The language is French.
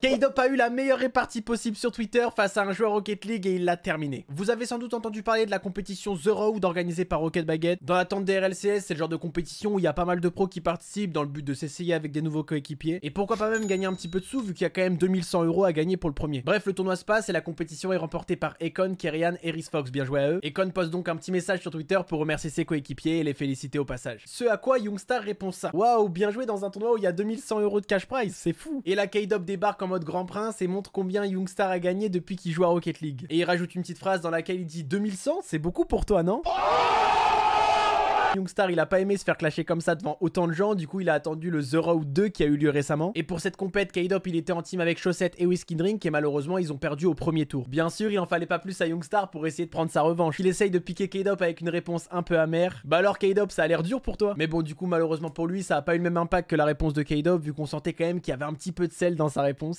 K-Dop a eu la meilleure répartie possible sur Twitter face à un joueur Rocket League et il l'a terminé. Vous avez sans doute entendu parler de la compétition The Road organisée par Rocket Baguette. Dans l'attente des RLCS, c'est le genre de compétition où il y a pas mal de pros qui participent dans le but de s'essayer avec des nouveaux coéquipiers. Et pourquoi pas même gagner un petit peu de sous vu qu'il y a quand même 2100 euros à gagner pour le premier. Bref, le tournoi se passe et la compétition est remportée par Econ, Kerian et Rhys Fox. Bien joué à eux. Econ poste donc un petit message sur Twitter pour remercier ses coéquipiers et les féliciter au passage. Ce à quoi Youngstar répond ça. Waouh, bien joué dans un tournoi où il y a 2100 euros de cash prize, c'est fou. Et la K-Dop débarque en mode grand prince et montre combien Youngstar a gagné depuis qu'il joue à Rocket League. Et il rajoute une petite phrase dans laquelle il dit 2100, c'est beaucoup pour toi, non? Youngstar il a pas aimé se faire clasher comme ça devant autant de gens, du coup il a attendu le The Road 2 qui a eu lieu récemment. Et pour cette compète, K-Dop il était en team avec Chaussette et Whiskey Drink et malheureusement ils ont perdu au premier tour. Bien sûr il en fallait pas plus à Youngstar pour essayer de prendre sa revanche. Il essaye de piquer K-Dop avec une réponse un peu amère. Bah alors K-Dop ça a l'air dur pour toi. Mais bon du coup malheureusement pour lui ça a pas eu le même impact que la réponse de K-Dop vu qu'on sentait quand même qu'il y avait un petit peu de sel dans sa réponse.